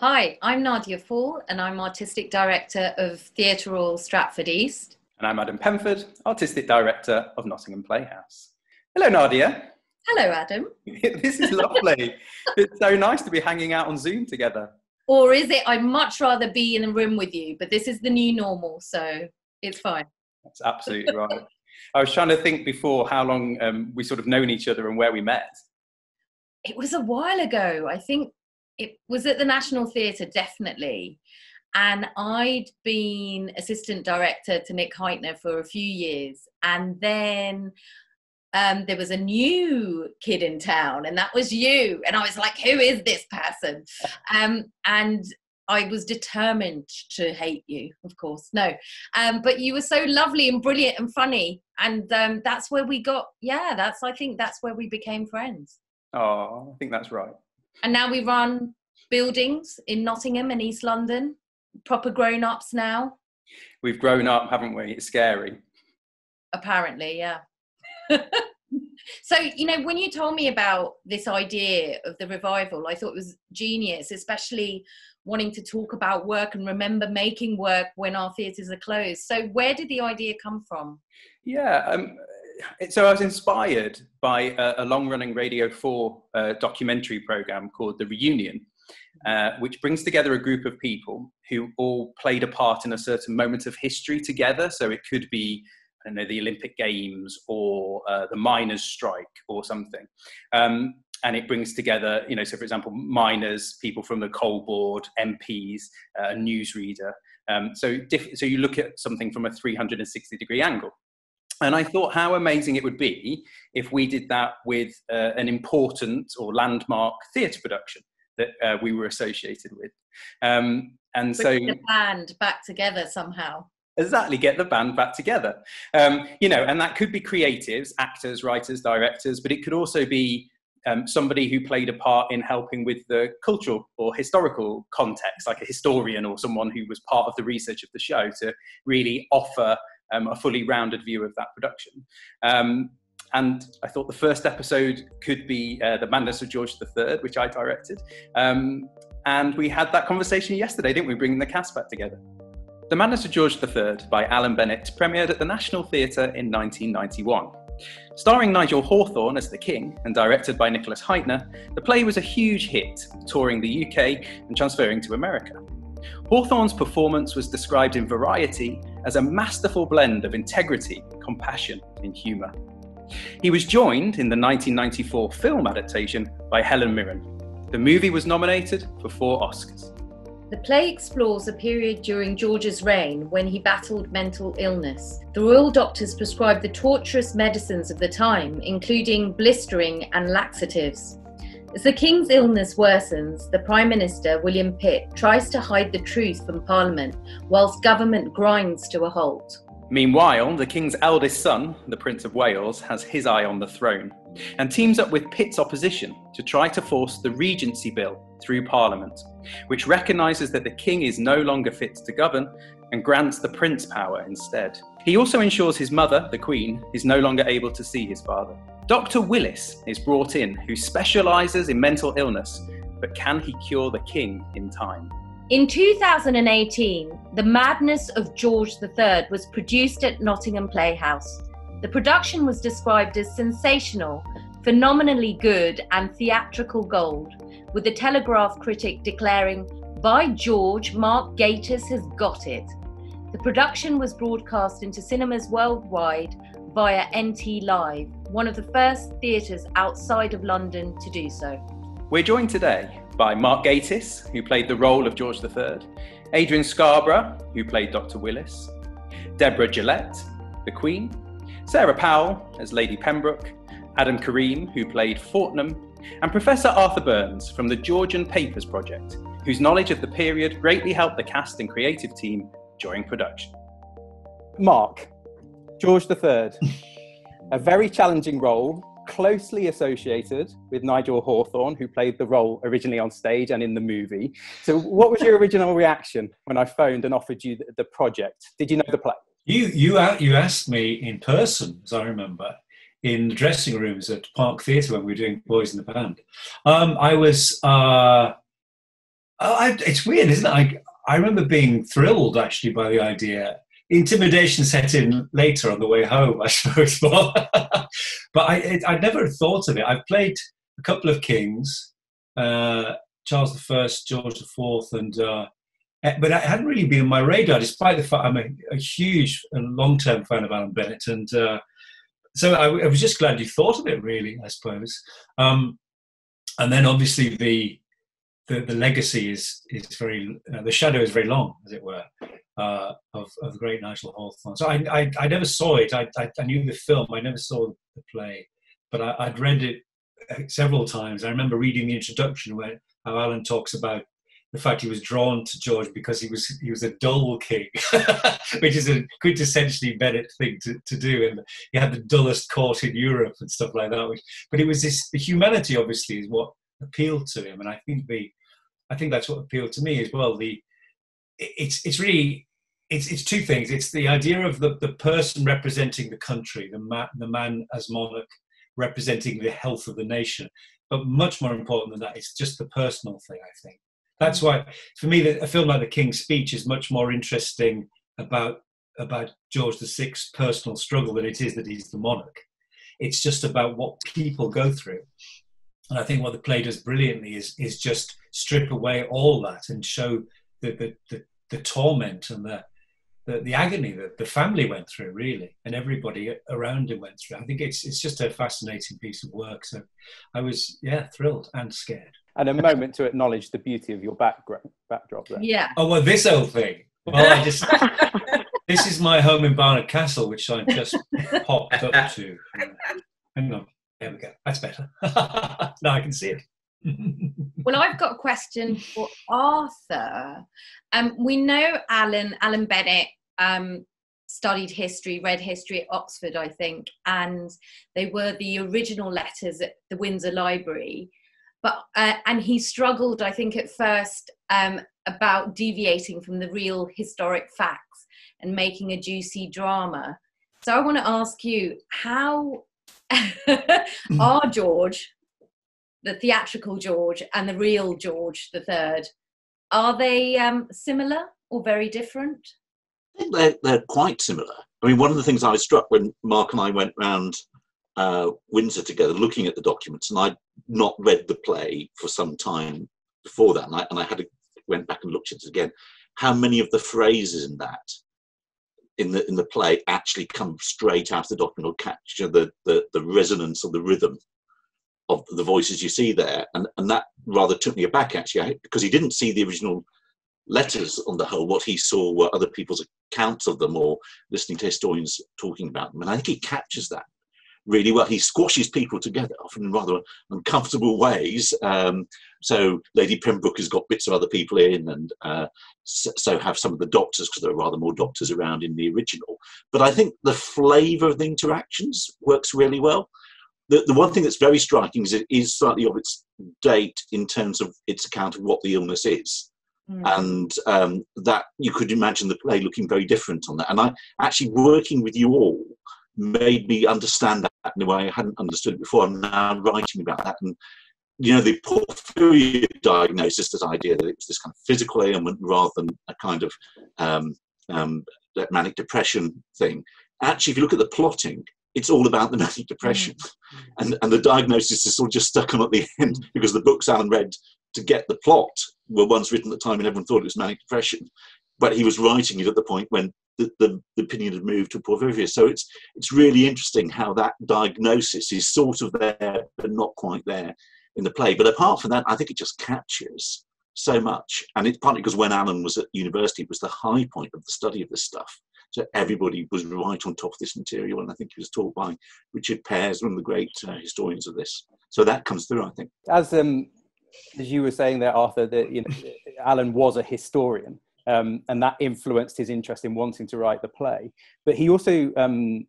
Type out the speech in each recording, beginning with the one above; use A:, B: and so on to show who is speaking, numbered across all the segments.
A: Hi, I'm Nadia Fall, and I'm Artistic Director of Theatre Royal Stratford East.
B: And I'm Adam Penford, Artistic Director of Nottingham Playhouse. Hello, Nadia.
A: Hello, Adam.
B: this is lovely. it's so nice to be hanging out on Zoom together.
A: Or is it? I'd much rather be in a room with you, but this is the new normal, so it's fine.
B: That's absolutely right. I was trying to think before how long um, we sort of known each other and where we met.
A: It was a while ago. I think it was at the National Theatre, definitely. And I'd been assistant director to Nick Hytner for a few years. And then um, there was a new kid in town, and that was you. And I was like, who is this person? Um, and I was determined to hate you, of course. No, um, but you were so lovely and brilliant and funny, and um, that's where we got. Yeah, that's. I think that's where we became friends.
B: Oh, I think that's right.
A: And now we run buildings in Nottingham and East London. Proper grown ups now.
B: We've grown up, haven't we? It's scary.
A: Apparently, yeah. so you know when you told me about this idea of the revival i thought it was genius especially wanting to talk about work and remember making work when our theatres are closed. So, where did the idea come from?
B: Yeah, um, so I was inspired by a, a long running Radio 4 uh, documentary program called The Reunion. Uh, which brings together a group of people who all played a part in a certain moment of history together. So it could be I don't know, the Olympic Games or uh, the miners' strike or something. Um, and it brings together, you know, so for example, miners, people from the coal board, MPs, uh, a newsreader. Um, so, diff- so you look at something from a 360 degree angle. And I thought how amazing it would be if we did that with uh, an important or landmark theatre production that uh, we were associated with. Um, and so get
A: the band back together somehow.
B: Exactly, get the band back together. Um, you know, and that could be creatives, actors, writers, directors, but it could also be um, somebody who played a part in helping with the cultural or historical context, like a historian or someone who was part of the research of the show, to really offer um, a fully rounded view of that production. Um, and I thought the first episode could be uh, The Madness of George III, which I directed. Um, and we had that conversation yesterday, didn't we, bringing the cast back together? The Madness of George III by Alan Bennett premiered at the National Theatre in 1991. Starring Nigel Hawthorne as the King and directed by Nicholas Hytner, the play was a huge hit, touring the UK and transferring to America. Hawthorne's performance was described in Variety as a masterful blend of integrity, compassion, and humour. He was joined in the 1994 film adaptation by Helen Mirren. The movie was nominated for four Oscars.
A: The play explores a period during George's reign when he battled mental illness. The royal doctors prescribed the torturous medicines of the time, including blistering and laxatives. As the king's illness worsens, the Prime Minister, William Pitt, tries to hide the truth from Parliament whilst government grinds to a halt.
B: Meanwhile, the King's eldest son, the Prince of Wales, has his eye on the throne and teams up with Pitt's opposition to try to force the Regency Bill through Parliament, which recognises that the King is no longer fit to govern and grants the Prince power instead. He also ensures his mother, the Queen, is no longer able to see his father. Dr. Willis is brought in, who specialises in mental illness, but can he cure the King in time?
A: In 2018, The Madness of George III was produced at Nottingham Playhouse. The production was described as sensational, phenomenally good, and theatrical gold, with the Telegraph critic declaring, By George, Mark Gatiss has got it. The production was broadcast into cinemas worldwide via NT Live, one of the first theatres outside of London to do so.
B: We're joined today by Mark Gatiss, who played the role of George III, Adrian Scarborough, who played Dr. Willis, Deborah Gillet, the Queen, Sara Powell as Lady Pembroke, Adam Karim, who played Fortnum, and Professor Arthur Burns from the Georgian Papers Project, whose knowledge of the period greatly helped the cast and creative team during production. Mark, George III, a very challenging role closely associated with Nigel Hawthorne, who played the role originally on stage and in the movie. So, what was your original reaction when I phoned and offered you the, the project? Did you know the play?
C: You you you asked me in person, as I remember, in the dressing rooms at Park Theatre when we were doing Boys in the Band. Um, I was uh, Oh, I, it's weird, isn't it? I, I remember being thrilled actually by the idea. Intimidation set in later on the way home, I suppose. but I, it, I never thought of it. I've played a couple of kings, uh, Charles I, George IV, and uh, eh, but it hadn't really been on my radar, despite the fact I'm a, a huge and long-term fan of Alan Bennett, and uh, so I, I, was just glad you thought of it. Really, I suppose. Um, and then obviously the the, the legacy is is very uh, the shadow is very long, as it were, uh, of of the great Nigel Hawthorne. So I, I, I never saw it. I, I, I knew the film. I never saw the play, but I, would read it uh, several times. I remember reading the introduction where how Alan talks about the fact he was drawn to George because he was he was a dull king, which is a quintessentially Bennett thing to, to do, and he had the dullest court in Europe and stuff like that. Which, but it was this the humanity obviously is what appealed to him, and I think the I think that's what appealed to me as well. The it's it's really it's it's two things. It's the idea of the, the person representing the country, the man, the man as monarch representing the health of the nation. But much more important than that, it's just the personal thing. I think that's why, for me, a film like The King's Speech is much more interesting about about George VI's personal struggle than it is that he's the monarch. It's just about what people go through. And I think what the play does brilliantly is is just strip away all that and show the the, the, the torment and the, the, the agony that the family went through, really, and everybody around him went through. I think it's it's just a fascinating piece of work. So I was yeah thrilled and scared.
B: And a moment to acknowledge the beauty of your background backdrop there.
A: Yeah.
C: Oh well, this old thing. Well, I just this is my home in Barnard Castle, which I just popped up to. Hang on. There we go. That's better. now I can see it.
A: well, I've got a question for Arthur. Um, we know Alan, Alan Bennett um, studied history, read history at Oxford, I think, and they were the original letters at the Windsor Library. But uh, and he struggled, I think, at first um, about deviating from the real historic facts and making a juicy drama. So I want to ask you, how our George, the theatrical George, and the real George the Third, are they um, similar or very different?
D: I think they're, they're quite similar. I mean, one of the things I was struck when Mark and I went round uh, Windsor together looking at the documents, and I'd not read the play for some time before that, and I, and I had to, went back and looked at it again. How many of the phrases in that in the in the play actually come straight out of the document or capture the, the, the resonance or the rhythm of the voices you see there. And, and that rather took me aback actually, because he didn't see the original letters on the whole. What he saw were other people's accounts of them or listening to historians talking about them. And I think he captures that really well. He squashes people together, often in rather uncomfortable ways. Um, so Lady Pembroke has got bits of other people in, and uh, so have some of the doctors because there are rather more doctors around in the original. But I think the flavour of the interactions works really well. The, the one thing that's very striking is it is slightly of its date in terms of its account of what the illness is. Mm. And um, that you could imagine the play looking very different on that. And I actually working with you all made me understand that in a way I hadn't understood it before. I'm now writing about that. And, you know, the porphyria diagnosis, this idea that it was this kind of physical ailment rather than a kind of um, um, manic depression thing. Actually, if you look at the plotting, it's all about the manic depression. Mm. And, and the diagnosis is all just stuck on at the end because the books Alan read to get the plot were ones written at the time and everyone thought it was manic depression. But he was writing it at the point when the, the, the opinion had moved to porphyria. So it's it's really interesting how that diagnosis is sort of there but not quite there in the play. But apart from that, I think it just captures so much. And it's partly because when Alan was at university, it was the high point of the study of this stuff. So everybody was right on top of this material, and I think he was taught by Richard Pares, one of the great uh, historians of this. So that comes through, I think.
B: As um, as you were saying there, Arthur, that you know, Alan was a historian um, and that influenced his interest in wanting to write the play. But he also um,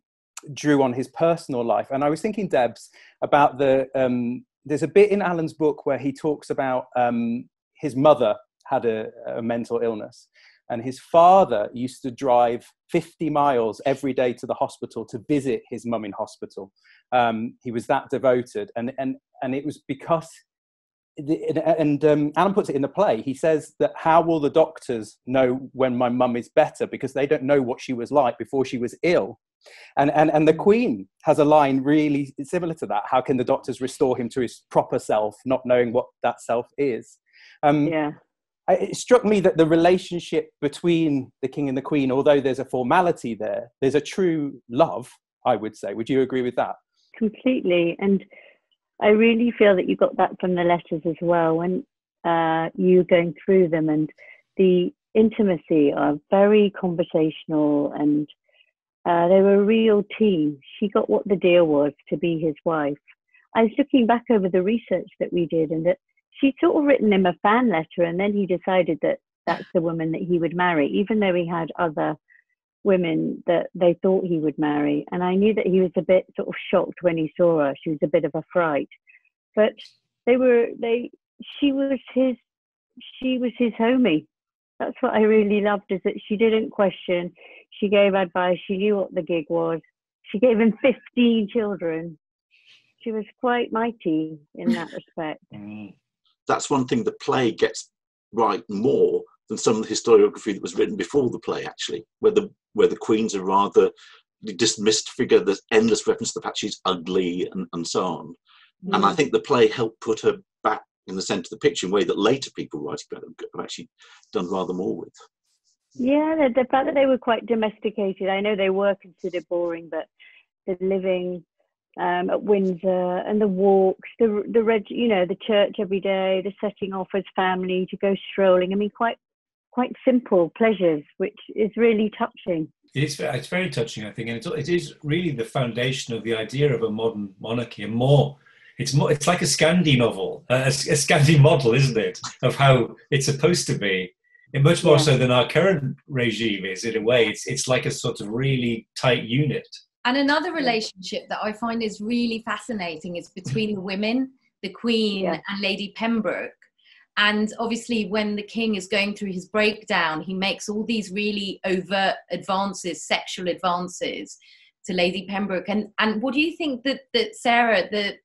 B: drew on his personal life. And I was thinking, Debs, about the um, there's a bit in Alan's book where he talks about um, his mother had a, a mental illness, and his father used to drive 50 miles every day to the hospital to visit his mum in hospital. Um, he was that devoted, and and and it was because and um, Alan puts it in the play. He says that how will the doctors know when my mum is better because they don't know what she was like before she was ill. And, and, and the. Queen has a line really similar to that. How can the doctors restore him to his proper self, not knowing what that self is?
E: Um, yeah.
B: It struck me that the relationship between the King and the Queen, although there's a formality there, there's a true love, I would say. Would you agree with that?
E: Completely. And I really feel that you got that from the letters as well when uh, you going through them and the intimacy are very conversational and uh, they were a real team. She got what the deal was to be his wife. I was looking back over the research that we did and that she'd sort of written him a fan letter and then he decided that that's the woman that he would marry, even though he had other women that they thought he would marry. And I knew that he was a bit sort of shocked when he saw her. She was a bit of a fright. But they were they she was his she was his homie. That's what I really loved is that she didn't question. She gave advice. She knew what the gig was. She gave him 15 children. She was quite mighty in that respect.
D: That's one thing the play gets right more than some of the historiography that was written before the play, actually, where the where the queen's a rather dismissed figure. There's endless reference to the fact she's ugly and, and so on. Mm. And I mm. think the play helped put her back in the centre of the picture in a way that later people writing about them have actually done rather more with.
E: Yeah, the, the fact that they were quite domesticated. I know they were considered boring, but the living um, at Windsor and the walks, the the red, you know, the church every day, the setting off as family to go strolling. I mean, quite quite simple pleasures, which is really touching.
C: It's it's very touching, I think, and it's, it is really the foundation of the idea of a modern monarchy. And more, it's more, it's like a Scandi novel, a, a Scandi model, isn't it, of how it's supposed to be. And much more yeah. so than our current regime is, in a way. It's it's like a sort of really tight unit.
A: And another relationship that I find is really fascinating is between the women, the Queen yeah. and Lady Pembroke and obviously when the king is going through his breakdown he makes all these really overt advances sexual advances to lady pembroke. And and what do you think that that sarah the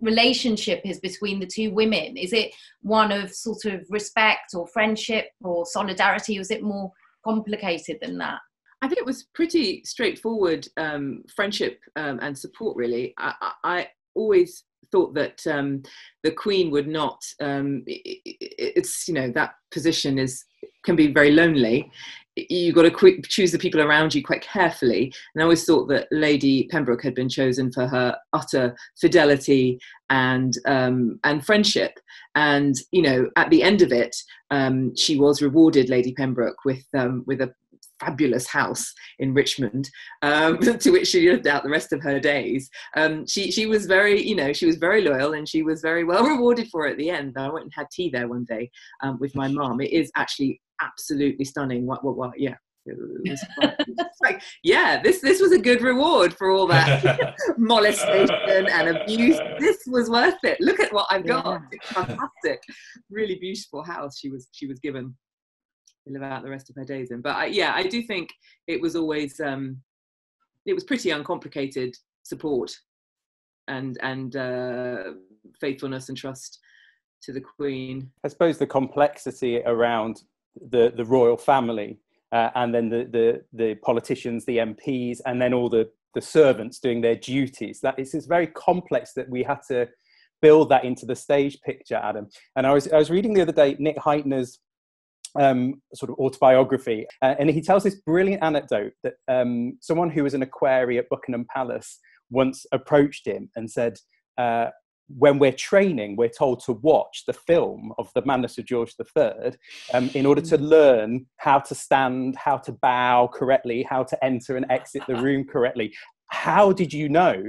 A: relationship is between the two women? Is it one of sort of respect or friendship or solidarity or is it more complicated than that?
F: I think it was pretty straightforward um, friendship um, and support. Really, I, I, always thought that um, the Queen would not. Um, it, it's you know that position is can be very lonely. You've got to choose the people around you quite carefully. And I always thought that Lady Pembroke had been chosen for her utter fidelity and um, and friendship. And you know, at the end of it, um, she was rewarded, Lady Pembroke, with um, with a fabulous house in Richmond, um, to which she lived out the rest of her days. Um, she she was very, you know, she was very loyal and she was very well rewarded for it at the end. I went and had tea there one day um, with my mom. It is actually absolutely stunning. What what what? Yeah. like, yeah, this this was a good reward for all that molestation and abuse. This was worth it. Look at what I've got. Yeah. It's fantastic, really beautiful house she was she was given live out the rest of her days in. But I, yeah, I do think it was always um, it was pretty uncomplicated support and and uh, faithfulness and trust to the Queen.
B: I suppose the complexity around the the royal family uh, and then the, the the politicians, the MPs, and then all the the servants doing their duties. That it's, it's very complex that we had to build that into the stage picture, Adam. And I was I was reading the other day Nick Hytner's um, sort of autobiography. Uh, and he tells this brilliant anecdote that um, someone who was an equerry at Buckingham Palace once approached him and said, uh, when we're training, we're told to watch the film of the madness of George III um, in order to learn how to stand, how to bow correctly, how to enter and exit the room correctly. How did you know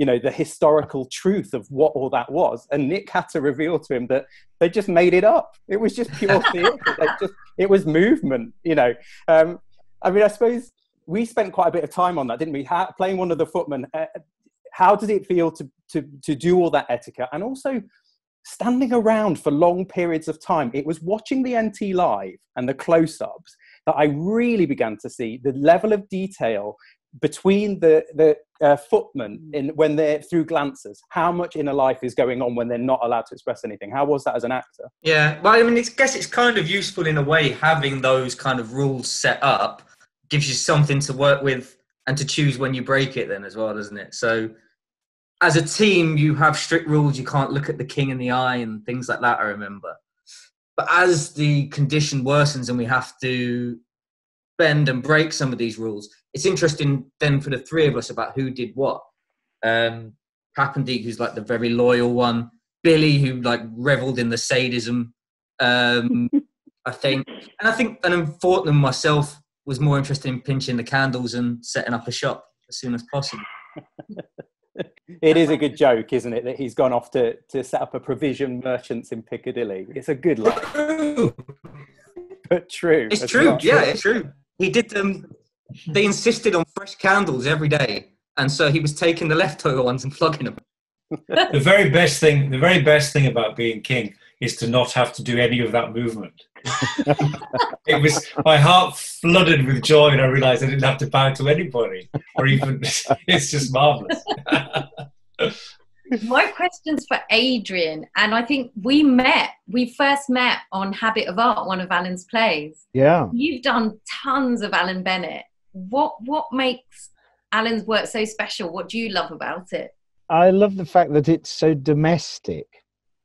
B: you know the historical truth of what all that was. And nick had to reveal to him that they just made it up. It was just pure theatre just it was movement you know. Um, i mean i suppose we spent quite a bit of time on that didn't we? How, playing one of the footmen uh, how did it feel to, to to do all that etiquette? And also standing around for long periods of time. It was watching the nt live and the close-ups that i really began to see the level of detail between the the uh, footmen in when they're through glances how much inner life is going on when they're not allowed to express anything how was that as an actor
G: Yeah, well, I mean, I guess it's kind of useful in a way having those kind of rules set up gives you something to work with and to choose when you break it, then as well, doesn't it? So, as a team, you have strict rules. You can't look at the king in the eye and things like that. I remember, but as the condition worsens and we have to bend and break some of these rules, it's interesting then for the three of us about who did what. Um, Papendick, who's like the very loyal one, Billy, who like reveled in the sadism. Um, I think, and I think, and then Fortnum myself was more interested in pinching the candles and setting up a shop as soon as possible.
B: it is a good joke isn't it that he's gone off to to set up a provision merchants in piccadilly it's a good
G: True.
B: but true
G: It's true. Yeah, it's true. He did them. They insisted on fresh candles every day, and so he was taking the leftover ones and flogging them.
C: the very best thing, the very best thing about being king is to not have to do any of that movement. it was my heart flooded with joy when I realised I didn't have to bow to anybody, or even it's just marvelous.
A: My question's for Adrian, and I think we met, we first met on Habit of Art, one of Alan's plays.
H: Yeah.
A: You've done tons of Alan Bennett. What what makes Alan's work so special? What do you love about it?
H: I love the fact that it's so domestic.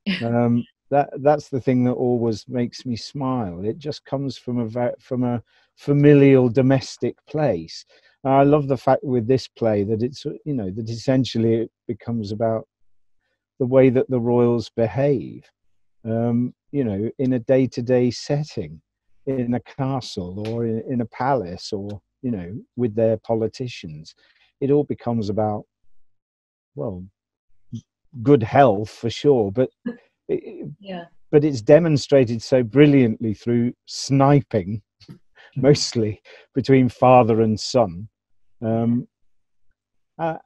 H: Um, that that's the thing that always makes me smile. It just comes from a from a familial domestic place. I love the fact with this play that it's you know that essentially it becomes about the way that the royals behave. Um, you know, in a day-to-day setting, in a castle or in, in a palace, or you know, with their politicians, it all becomes about well good health for sure but it,
A: Yeah.
H: but it's demonstrated so brilliantly through sniping mostly between father and son um, uh,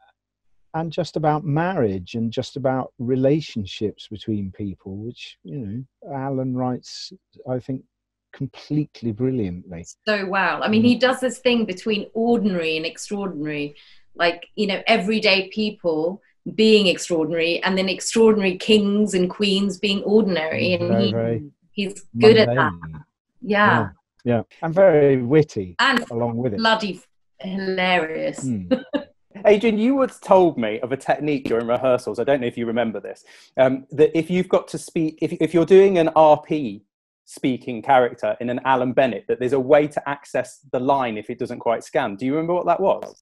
H: and just about marriage and just about relationships between people which you know alan writes i think completely brilliantly
A: So well, I mean, he does this thing between ordinary and extraordinary, like you know, everyday people being extraordinary, and then extraordinary kings and queens being ordinary, and
H: Very,
A: he
H: very
A: he's good at that.
H: mundane.
A: Yeah,
H: yeah and very witty
A: and
H: along with it
A: bloody hilarious.
H: Hmm.
B: Adrian, you once told me of a technique during rehearsals. I don't know if you remember this. Um, that if you've got to speak, if, if you're doing an RP speaking character in an Alan Bennett, that there's a way to access the line if it doesn't quite scan. Do you remember what that was?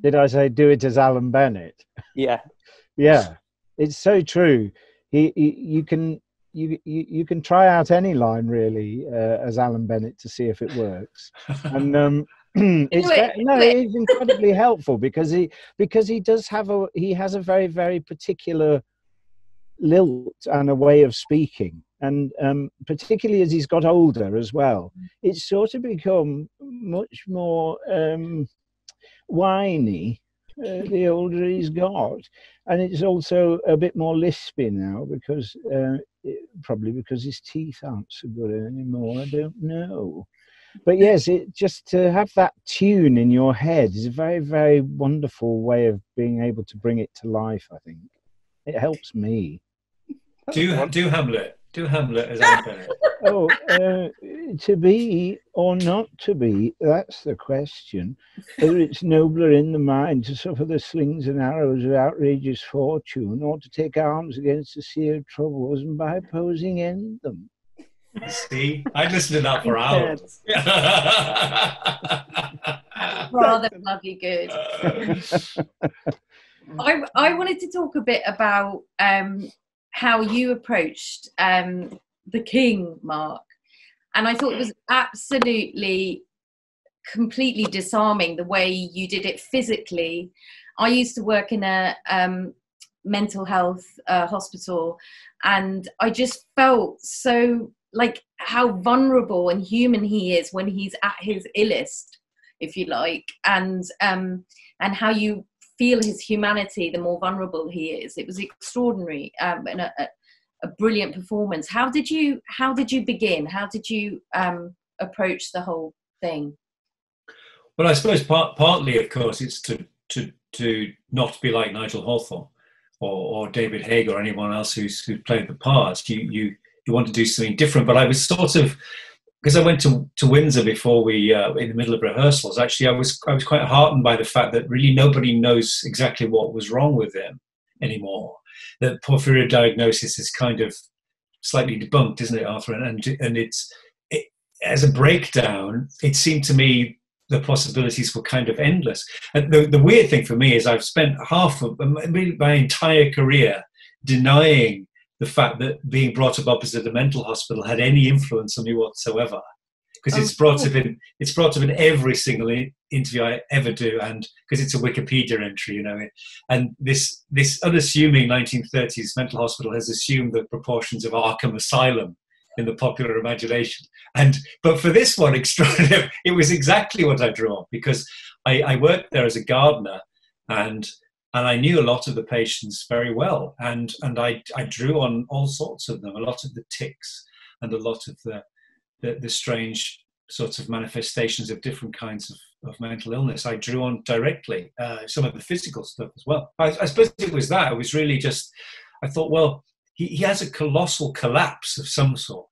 H: Did I say do it as Alan Bennett?
B: Yeah.
H: Yeah, it's so true. He, he you can you, you you can try out any line really uh, as Alan Bennett to see if it works. And um, it's
A: it,
H: no, it's incredibly helpful because he because he does have a he has a very very particular lilt and a way of speaking. And um, particularly as he's got older as well it's sort of become much more um, whiny uh, the older he's got. And it's also a bit more lispy now because uh, it, probably because his teeth aren't so good anymore i don't know but yes it just to have that tune in your head is a very very wonderful way of being able to bring it to life i think it helps me
C: do do Hamlet. Do Hamlet as Bennett.
H: oh uh, to be or not to be that's the question whether it's nobler in the mind to suffer the slings and arrows of outrageous fortune or to take arms against a sea of troubles and by opposing end them
C: See, I'd listen to that for hours.
A: Rather bloody good. I, I wanted to talk a bit about um, how you approached um, the king, Mark. And I thought it was absolutely, completely disarming the way you did it physically. I used to work in a um, mental health uh, hospital, and I just felt so like how vulnerable and human he is when he's at his illest, if you like, and um, and how you feel his humanity the more vulnerable he is. It was extraordinary um, and a, a, brilliant performance. How did you how did you begin? How did you um, approach the whole thing?
C: Well, I suppose part, partly, of course, it's to to to not be like Nigel Hawthorne or, or David Haig or anyone else who's who played the parts. You you you want to do something different. But I was sort of because I went to, to Windsor before we uh, in the middle of rehearsals. Actually, I was I was quite heartened by the fact that really nobody knows exactly what was wrong with him anymore. That porphyria diagnosis is kind of slightly debunked, isn't it, Arthur? And and and it's it, as a breakdown, it seemed to me the possibilities were kind of endless. And the, the weird thing for me is I've spent half of my entire career denying the fact that being brought up opposite a mental hospital had any influence on me whatsoever. Because it's oh, brought up in it's brought up in every single interview I ever do, and because it's a Wikipedia entry, you know. And this this unassuming 1930s mental hospital has assumed the proportions of Arkham Asylum in the popular imagination. And but for this one, extraordinary, it was exactly what I drew on because I, I worked there as a gardener, and and I knew a lot of the patients very well, and and I I drew on all sorts of them, a lot of the tics, and a lot of the the, the strange sorts of manifestations of different kinds of, of mental illness. I drew on directly uh, some of the physical stuff as well. I, I suppose it was that. It was really just I thought, well, he, he has a colossal collapse of some sort,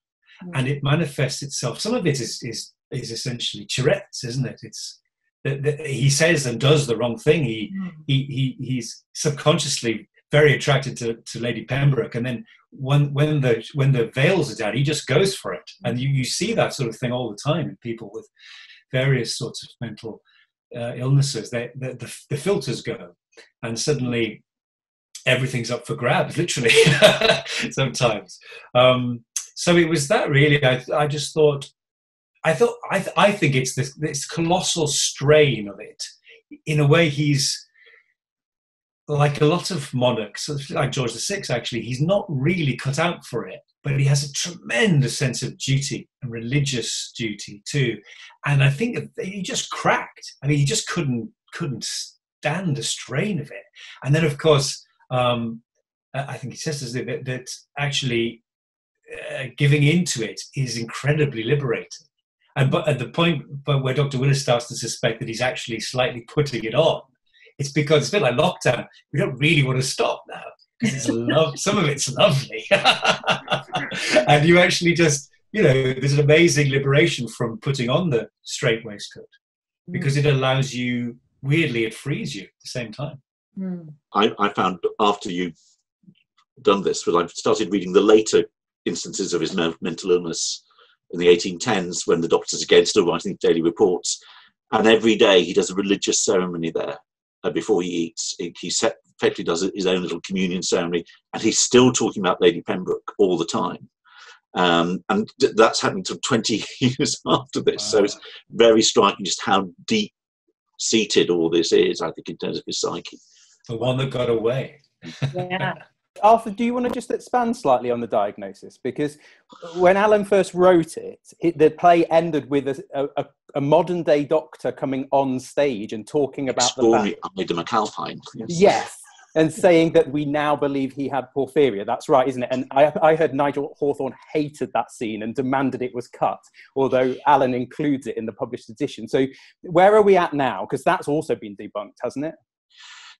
C: mm. and it manifests itself. Some of it is is is essentially Tourette's, isn't it? It's that, that he says and does the wrong thing. He, mm. he, he, he's subconsciously very attracted to, to Lady Pembroke, and then when when the when the veils are down, he just goes for it, and you, you see that sort of thing all the time in people with various sorts of mental uh, illnesses. They, the, the, the filters go, and suddenly everything's up for grabs, literally. sometimes, um, so it was that really. I I just thought I thought I, th- I think it's this this colossal strain of it. In a way, he's like a lot of monarchs, like George VI. Actually, he's not really cut out for it, but he has a tremendous sense of duty and religious duty too. And I think he just cracked. I mean, he just couldn't couldn't stand the strain of it. And then, of course, um, I think he says that, that actually uh, giving into it is incredibly liberating and but at the point but where Dr. Willis starts to suspect that he's actually slightly putting it on, it's because it's a bit like lockdown. We don't really want to stop now because it's some of it's lovely, and you actually just you know there's an amazing liberation from putting on the straight waistcoat because it allows you weirdly it frees you at the same time.
D: Mm. I, I found after you done this, when I started reading the later instances of his mental illness in the 1810s when the doctors again still writing daily reports. And every day he does a religious ceremony there uh, before he eats. He set, effectively does his own little communion ceremony, and he's still talking about Lady Pembroke all the time. Um, and that's happening to 20 years after this. Wow. So it's very striking just how deep seated all this is, I think, in terms of his psyche.
C: The one that got away.
A: Yeah.
B: Arthur, do you want to just expand slightly on the diagnosis? Because when Alan first wrote it, it the play ended with a, a, a, modern day doctor coming on stage and talking about
D: the Ida Macalpine.
B: Yes. yes. And saying that we now believe he had porphyria. That's right, isn't it? And I, I heard Nigel Hawthorne hated that scene and demanded it was cut, although Alan includes it in the published edition. So, where are we at now? Because that's also been debunked, hasn't it?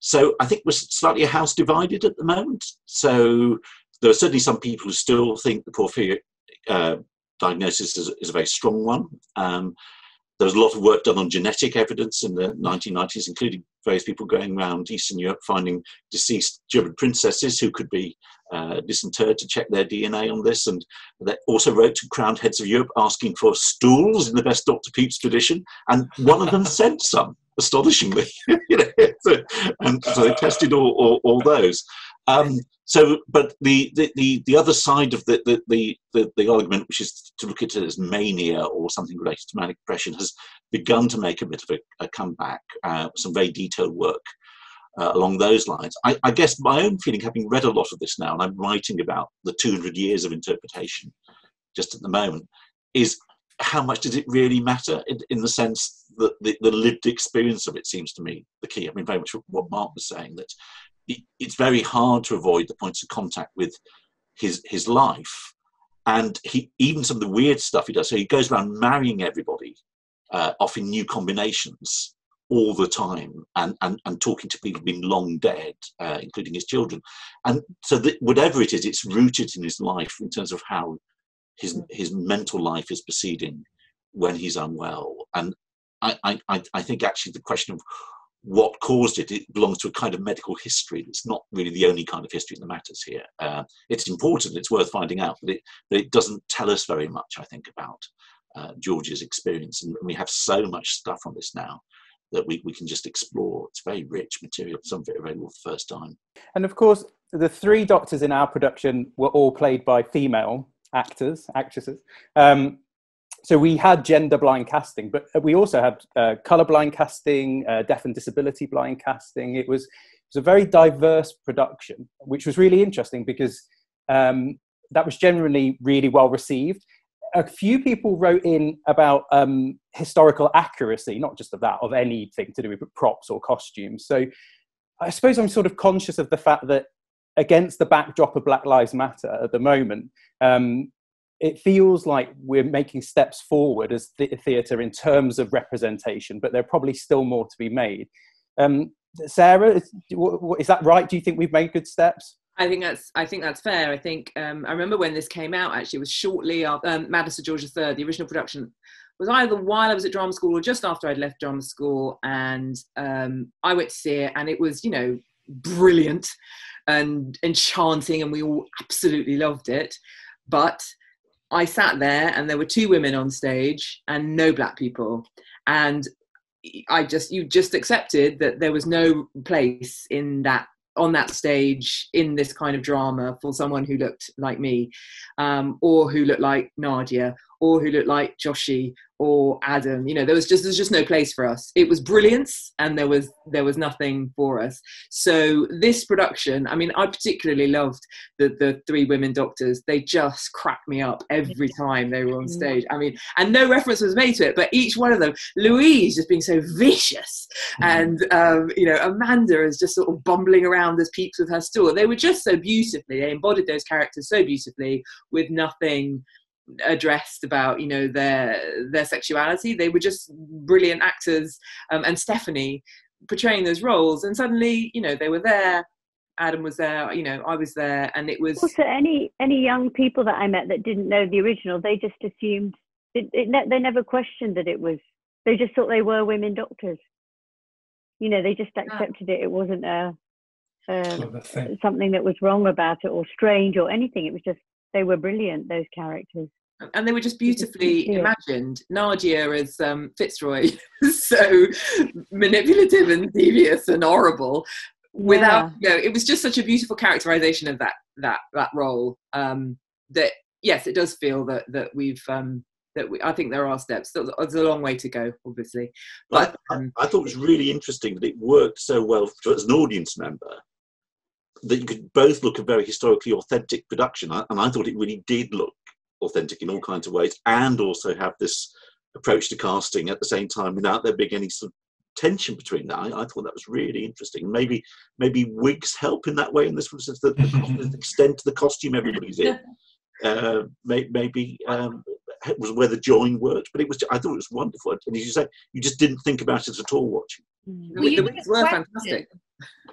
D: So I think we're slightly a house divided at the moment. So there are certainly some people who still think the porphyria uh, diagnosis is, is, a very strong one. Um, there was a lot of work done on genetic evidence in the 1990s, including various people going around Eastern Europe finding deceased German princesses who could be uh, disinterred to check their DNA on this. And they also wrote to crowned heads of Europe asking for stools in the best Dr. Pepys tradition, and one of them sent some astonishingly. you know, so, and so they tested all, all, all those. Um, so, but the, the, the, other side of the, the, the, the, argument, which is to look at it as mania or something related to manic depression, has begun to make a bit of a, a comeback. Uh, some very detailed work uh, along those lines. I, I, guess my own feeling, having read a lot of this now, and I'm writing about the 200 years of interpretation just at the moment, is how much does it really matter in, in the sense that the, the, lived experience of it seems to me the key. I mean, very much what Mark was saying that it, it's very hard to avoid the points of contact with his his life, and he even some of the weird stuff he does. So he goes around marrying everybody uh, offering new combinations all the time and, and, and talking to people who've been long dead, uh, including his children. And so that whatever it is, it's rooted in his life in terms of how his, his mental life is proceeding when he's unwell. And I, I, I- think actually the question of what caused it, it belongs to a kind of medical history. It's not really the only kind of history that matters here. Uh, it's important, it's worth finding out, but it, but it doesn't tell us very much, I think, about uh, George's experience. And we have so much stuff on this now that we, we can just explore. It's very rich material, some of it available for the first time.
B: And of course, the three doctors in our production were all played by female actors, actresses. Um, so we had gender blind casting, but we also had uh, color blind casting, uh, deaf and disability blind casting. It was, it was a very diverse production, which was really interesting because um, that was generally really well received. A few people wrote in about um, historical accuracy, not just of that, of anything to do with props or costumes. So I suppose I'm sort of conscious of the fact that against the backdrop of Black Lives Matter at the moment, um, it feels like we're making steps forward as the- theatre in terms of representation, but there are probably still more to be made. Um, Sarah, is, is that right? Do you think we've made good steps?
F: I think that's I think that's fair. I think um, I remember when this came out. Actually, it was shortly after um, Madness of George III. The original production was either while I was at drama school or just after I'd left drama school, and um, I went to see it, and it was you know brilliant and enchanting, and we all absolutely loved it. But I sat there, and there were two women on stage and no black people, and I just you just accepted that there was no place in that on that stage in this kind of drama for someone who looked like me, um, or who looked like Nadia, or who looked like Joshi or Adam. You know, there was just there's just no place for us. It was brilliance, and there was there was nothing for us. So this production, I mean, I particularly loved the the three women doctors. They just cracked me up every time they were on stage. I mean, and no reference was made to it, but each one of them, Louise just being so vicious, and um, you know Amanda is just sort of bumbling around as Pepys with her stool. They were just so beautifully. They embodied those characters so beautifully with nothing addressed about you know their their sexuality. They were just brilliant actors, um, and Stephanie portraying those roles. And suddenly, you know, they were there. Adam was there. You know, I was there, and it was
E: Also, any any young people that I met that didn't know the original, they just assumed it, it, ne- they never questioned that it was. They just thought they were women doctors. You know, they just accepted it. It wasn't a, a something that was wrong about it or strange or anything. It was just they were brilliant. Those characters.
F: And they were just beautifully imagined. Nadia as um, Fitzroy, so manipulative and devious and horrible. Without, you know, it was just such a beautiful characterization of that that that role. Um, that yes, it does feel that that we've um, that we, I think there are steps. There's there's a long way to go, obviously, but um,
D: I thought it was really interesting that it worked so well for, as an audience member that you could both look a very historically authentic production, and I thought it really did look authentic in all kinds of ways, and also have this approach to casting at the same time without there being any sort of tension between that. I, I thought that was really interesting. Maybe maybe wigs help in that way in this one, since the, the, the extent to the costume everybody's in. Uh, may, maybe um, it was where the join worked, but it was. I thought it was wonderful, and as you say, you just didn't think about it at all watching.
F: the,
A: Well, you
F: the wigs were fantastic.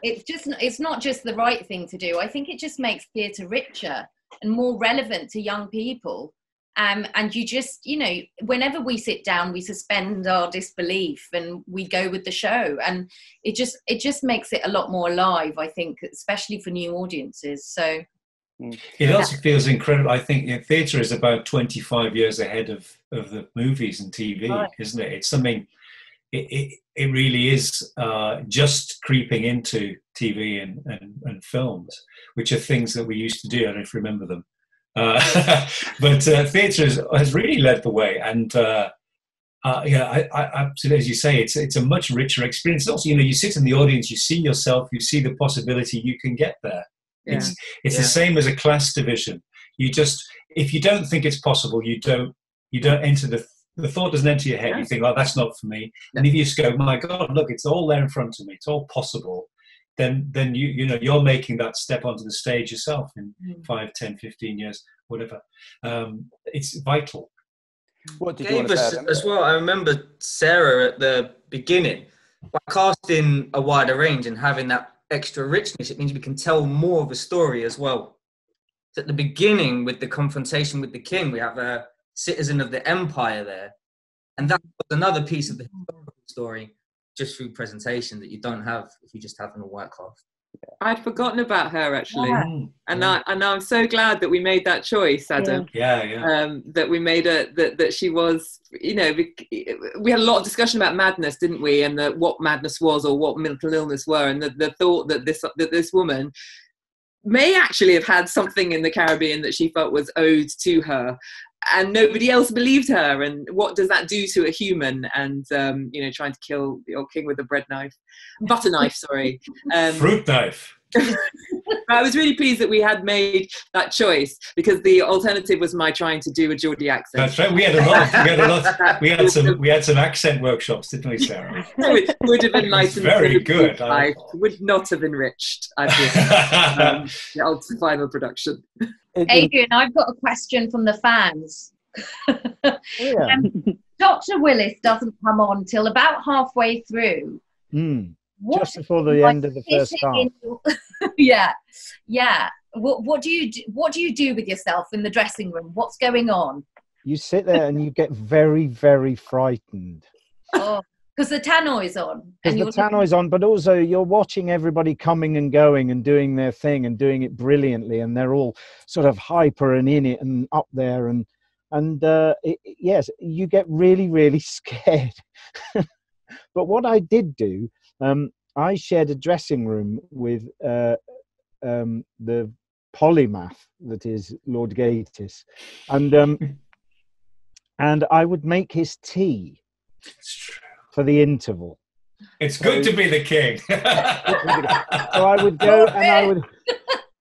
A: it's just it's not just the right thing to do i think it just makes theatre richer and more relevant to young people um, and you just you know whenever we sit down we suspend our disbelief and we go with the show and it just it just makes it a lot more alive i think especially for new audiences so
C: It also feels incredible. I think you know, theatre is about 25 years ahead of, of the movies and TV,
A: Right.
C: isn't it? It's something, it, it, it really is uh, just creeping into TV and, and, and films, which are things that we used to do. I don't know if you remember them. Uh, but uh, theatre has, has really led the way. And uh, uh, yeah, I, I, absolutely, as you say, it's, it's a much richer experience. Also, you know, you sit in the audience, you see yourself, you see the possibility you can get there.
F: Yeah.
C: It's it's
F: Yeah.
C: the same as a class division. You just if you don't think it's possible, you don't you don't enter the the thought doesn't enter your head.
F: Yeah.
C: You think, "Oh, that's not for me." And if you just go, "My God, look, it's all there in front of me. It's all possible," then then you you know you're making that step onto the stage yourself in
A: Mm.
C: five, ten, fifteen years, whatever. Um, it's vital.
B: What did you
G: gave
B: want to say?
G: us as well. I remember Sarah at the beginning by casting a wider range and having that extra richness. It means we can tell more of a story as well. So at the beginning, with the confrontation with the king, we have a citizen of the empire there, and that was another piece of the historical story just through presentation that you don't have if you just have an all-white cast.
F: I'd forgotten about her actually,
A: Yeah.
F: And
C: yeah.
F: I and I'm so glad that we made that choice, Adam.
C: yeah, yeah.
F: um, that we made a that, that she was you know bec- we had a lot of discussion about madness didn't we and the, what madness was or what mental illness were and the, the thought that this that this woman may actually have had something in the caribbean that she felt was owed to her and nobody else believed her and what does that do to a human and um, you know trying to kill the old king with a bread knife butter knife sorry um,
C: Fruit knife.
F: I was really pleased that we had made that choice because the alternative was my trying to do a Geordie accent.
C: That's right. We had a lot. We had a lot. We had some. We had some accent workshops, didn't we, Sara?
F: it would have enlightened
C: very good. I-
F: would not have enriched I um, the final production
A: Adrian, I've got a question from the fans.
H: Yeah.
A: Um, Dr. Willis doesn't come on till about halfway through.
H: Mm.
A: What
H: Just before the
A: like
H: end of the first half.
A: your- yeah, yeah. What, what do you do, what do you do with yourself in the dressing room? What's going on?
H: You sit there and you get very, very frightened.
A: Oh, because the tannoy is on.
H: Because
A: and
H: the tannoy's on, but also you're watching everybody coming and going and doing their thing and doing it brilliantly, and they're all sort of hyper and in it and up there, and and uh, it, it- yes, you get really, really scared. but what I did do, um, I shared a dressing room with uh, um, the polymath that is Lord Gatiss, and um, and I would make his tea
C: It's true.
H: For the interval.
C: It's good to be the king.
H: So I would go and I would,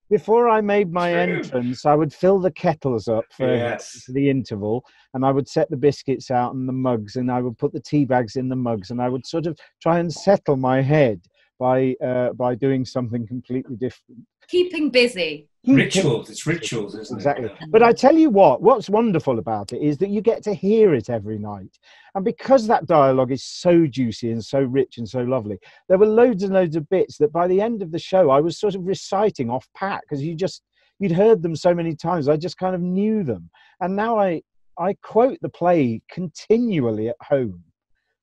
H: before I made my entrance, I would fill the kettles up for,
C: Yes.
H: for the interval, and I would set the biscuits out and the mugs, and I would put the tea bags in the mugs, and I would sort of try and settle my head by uh, by doing something completely different.
A: Keeping busy. Hmm.
C: rituals. It's rituals, isn't
H: Exactly.
C: it?
H: But I tell you what, what's wonderful about it is that you get to hear it every night. And because that dialogue is so juicy and so rich and so lovely, there were loads and loads of bits that by the end of the show, I was sort of reciting off pat because you just, you'd heard them so many times. I just kind of knew them. And now I, I quote the play continually at home.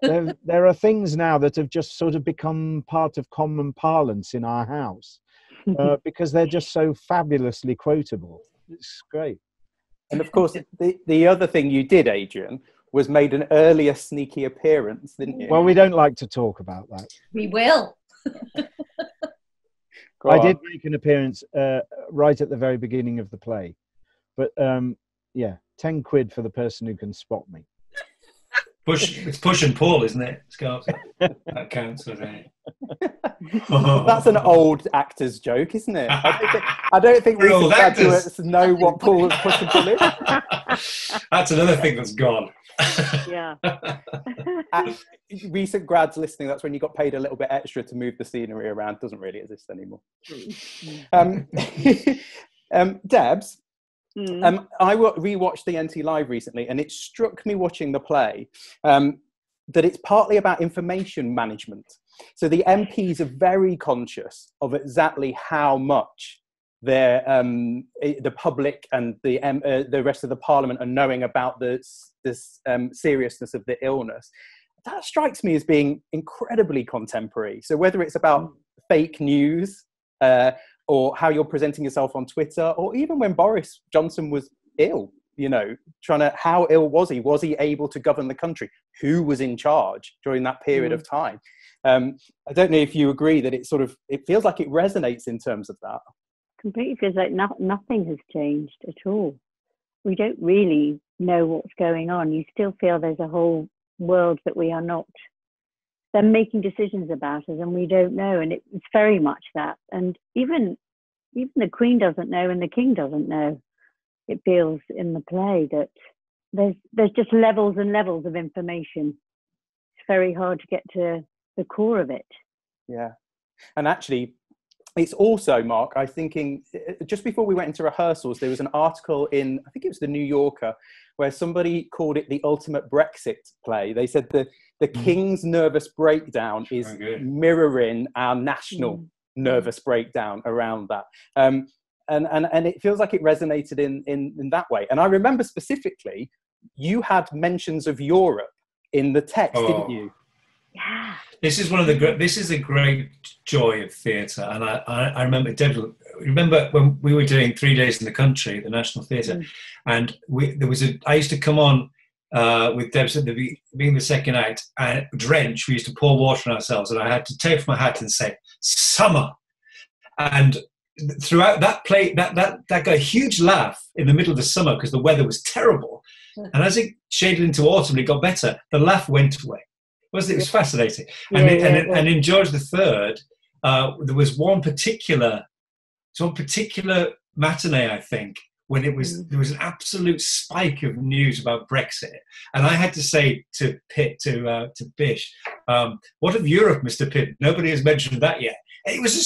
H: There, there are things now that have just sort of become part of common parlance in our house uh, because they're just so fabulously quotable. It's great.
B: And of course, the, the other thing you did, Adrian, was made an earlier sneaky appearance, didn't you?
H: Well, we don't like to talk about that.
A: We will.
H: I did make an appearance uh, right at the very beginning of the play, but um, yeah, ten quid for the person who can spot me.
C: Push. It's push and pull, isn't it? Scott? that counts, I think.
B: That's an old actor's joke, isn't it? I don't think, I don't think
C: For
B: recent
C: old actors.
B: graduates know what pull, push and pull is.
C: That's another thing that's gone.
E: yeah.
B: Recent grads listening, that's when you got paid a little bit extra to move the scenery around. Doesn't really exist anymore. Um, um, Debs,
E: Mm.
B: um, I wa- rewatched the NT Live recently, and it struck me watching the play um, that it's partly about information management. So the MPs are very conscious of exactly how much their um, the public and the uh, the rest of the Parliament are knowing about this this um, seriousness of the illness. That strikes me as being incredibly contemporary. So whether it's about fake news. Uh, or how you're presenting yourself on Twitter, or even when Boris Johnson was ill, you know, trying to, how ill was he? Was he able to govern the country? Who was in charge during that period of time? Um, I don't know if you agree that it sort of, it feels like it resonates in terms of that.
E: completely feels like no, nothing has changed at all. We don't really know what's going on. You still feel there's a whole world that we are not. They're making decisions about us, and we don't know. And it, it's very much that. And even even the Queen doesn't know, and the King doesn't know. It feels in the play that there's there's just levels and levels of information. It's very hard to get to the core of it.
B: Yeah. And actually, it's also mark i thinking uh, just before we went into rehearsals there was an article in i think it was the new yorker where somebody called it the ultimate brexit play they said the the
C: Mm.
B: king's nervous breakdown is
C: Very
B: mirroring our national
E: Mm.
B: nervous breakdown around that um, and, and and it feels like it resonated in, in in that way and i remember specifically you had mentions of europe in the text
C: Oh.
B: didn't you
E: Yeah.
C: This is one of the great. This is a great joy of theatre, and I, I, I remember Deborah. Remember when we were doing three days in the country at the National Theatre,
E: Mm.
C: and we there was a. I used to come on uh, with Debs at the be- being the second act, and drench. We used to pour water on ourselves, and I had to take off my hat and say "summer," and throughout that play, that that that got a huge laugh in the middle of the summer because the weather was terrible, and as it shaded into autumn, it got better. The laugh went away. Was it was fascinating, and,
E: Yeah,
C: in-
E: yeah,
C: and, in- and George the Third, uh, there was one particular, one particular matinee, I think, when it was
E: Mm.
C: there was an absolute spike of news about Brexit, and I had to say to Pitt to uh, to Bish, um, "What of Europe, Mister Pitt? Nobody has mentioned that yet." And it was a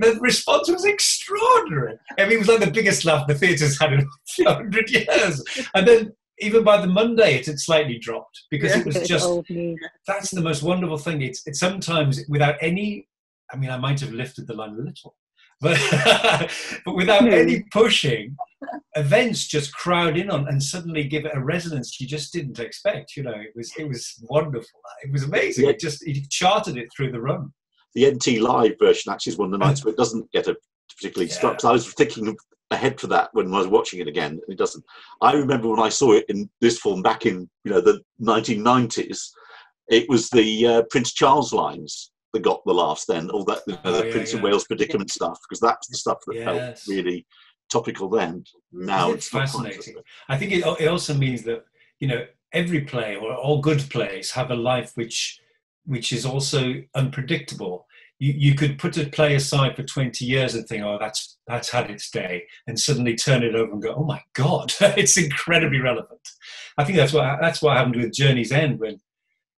C: the response was extraordinary. I mean, it was like the biggest laugh the theatre's had in a hundred years, and then. Even by the Monday, it had slightly dropped because it was just
E: oh,
C: that's the most wonderful thing. It's, it's sometimes without any. I mean, I might have lifted the line a little, but but without
E: No.
C: any pushing, events just crowd in on and suddenly give it a resonance you just didn't expect. You know, it was it was wonderful. It was amazing.
D: Yeah.
C: It just it charted it through the run.
D: the NT live version actually is one of the nights where it doesn't get a particularly
C: Yeah.
D: struck. 'cause I was thinking ahead for that when I was watching it again, and it doesn't. I remember when I saw it in this form back in you know the 1990s. It was the uh, Prince Charles lines that got the laughs then, all that you know,
C: Oh,
D: the
C: yeah,
D: Prince of. Wales predicament stuff, because that's the stuff that
C: Yes.
D: felt really topical then. Now
C: Isn't
D: it's
C: fascinating. I think it, it also means that you know every play or all good plays have a life which which is also unpredictable. You, you could put a play aside for 20 years and think, oh, that's that's had its day, and suddenly turn it over and go, oh my God, it's incredibly relevant. I think that's what that's what happened with Journey's End when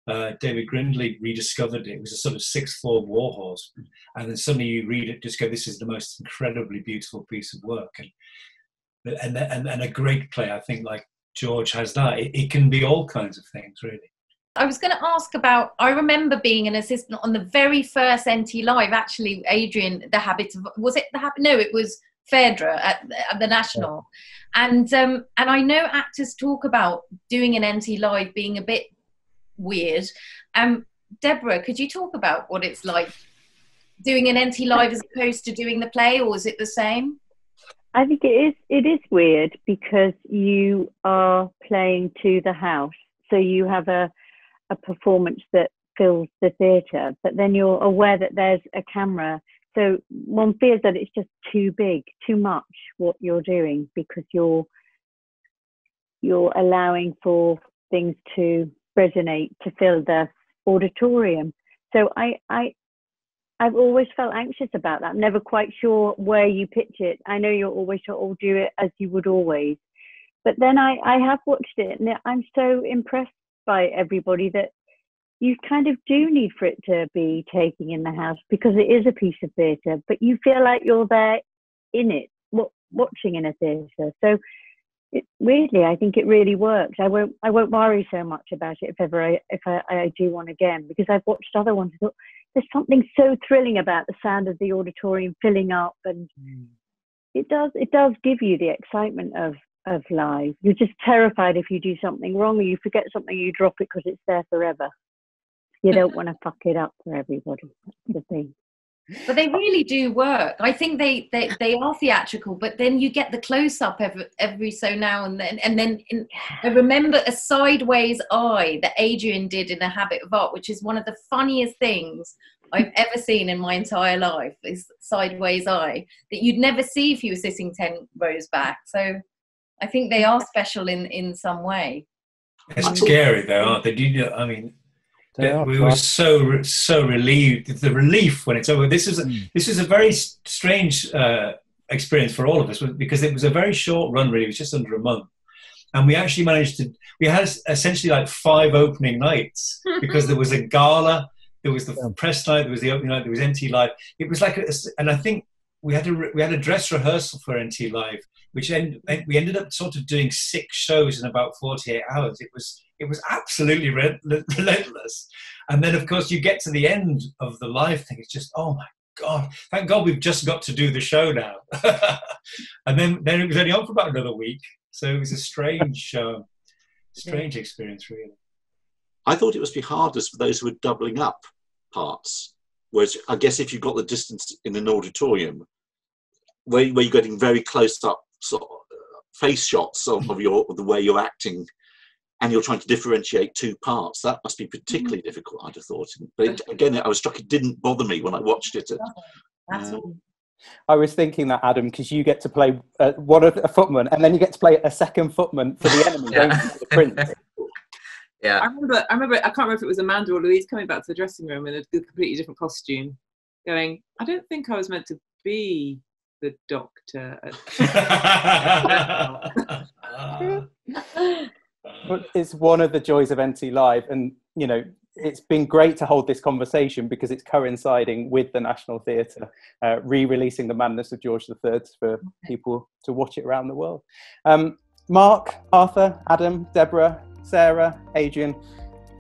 C: uh, David Grindley rediscovered it. It was a sort of sixth form warhorse. and then suddenly you read it, just go, this is the most incredibly beautiful piece of work, and and and, and a great play. I think like George has that. It, it can be all kinds of things, really.
A: I was going to ask about. I remember being an assistant on the very first NT Live. Actually, Adrian, the habit of was it the habit? No, it was Phaedra at, at the National, and um, and I know actors talk about doing an NT Live being a bit weird. Um, Deborah, could you talk about what it's like doing an NT Live as opposed to doing the play, or is it the same?
E: I think it is it is weird because you are playing to the house. So you have a a performance that fills the theatre, but then you're aware that there's a camera. So one feels that it's just too big, too much what you're doing because you're you're allowing for things to resonate to fill the auditorium. So I I I've always felt anxious about that. I'm never quite sure where you pitch it. I know you're always sure, oh, do it as you would always. But then I, I have watched it and I'm so impressed by everybody that you kind of do need for it to be taking in the house because it is a piece of theatre, but you feel like you're there in it, watching in a theatre. So it, weirdly, I think it really works. I won't I won't worry so much about it if ever I if I, I do one again because I've watched other ones. and thought, there's something so thrilling about the sound of the auditorium filling up and hmm. it does it does give you the excitement of of live you're just terrified if you do something wrong or you forget something you drop it because it's there forever you don't want to fuck it up for everybody that's the thing
A: but they really do work. I think they, they, they are theatrical, but then you get the close up every, every so now and then. And then in, I remember a sideways eye that Adrian did in A Habit of Art, which is one of the funniest things I've ever seen in my entire life. Is sideways eye that you'd never see if you were sitting ten rows back. So I think they are special in in some way.
C: It's scary though, aren't they? Do you know, I mean,
H: They are
C: we were
H: quite-
C: so so relieved. The relief when it's over. This is a,
H: Mm.
C: this is a very strange uh, experience for all of us because it was a very short run. Really, it was just under a month, and we actually managed to. We had essentially like five opening nights because there was a gala, there was the
H: Yeah.
C: press night, there was the opening night, there was NT Live. It was like, a, and I think we had a we had a dress rehearsal for NT Live, which end, we ended up sort of doing six shows in about 48 hours. It was it was absolutely re- relentless. And then of course you get to the end of the live thing. It's just oh my god! Thank God we've just got to do the show now. and then then it was only on for about another week, so it was a strange uh, strange experience really.
D: I thought it must be hardest for those who were doubling up parts. Whereas I guess if you've got the distance in an auditorium, where, where you're getting very close up sort of uh, face shots of, of your of the way you're acting, and you're trying to differentiate two parts, that must be particularly difficult. I'd have thought. But it, again, I was struck; it didn't bother me when I watched it. At,
A: That's
D: uh.
B: I was thinking that Adam, because you get to play uh, one of a footman, and then you get to play a second footman for the enemy, don't you, for the prince.
G: yeah, I
F: remember, I remember, I can't remember if it was Amanda or Louise coming back to the dressing room in a completely different costume, going, I don't think I was meant to be the doctor.
B: But it's one of the joys of NT Live, and you know it's been great to hold this conversation because it's coinciding with the National Theatre uh, re-releasing The Madness of George III for people to watch it around the world. Um, Mark, Arthur, Adam, Deborah, Sara, Adrian,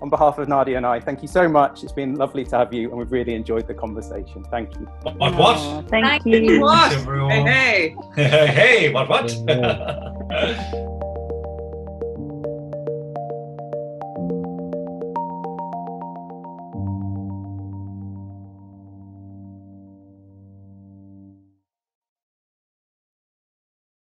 B: on behalf of Nadia and I, thank you so much. It's been lovely to have you, and we've really enjoyed the conversation. Thank you.
C: What what?
E: Thank
A: Thank
E: you.
F: What?
C: everyone.
F: Hey, hey.
C: hey, what what?
H: Yeah.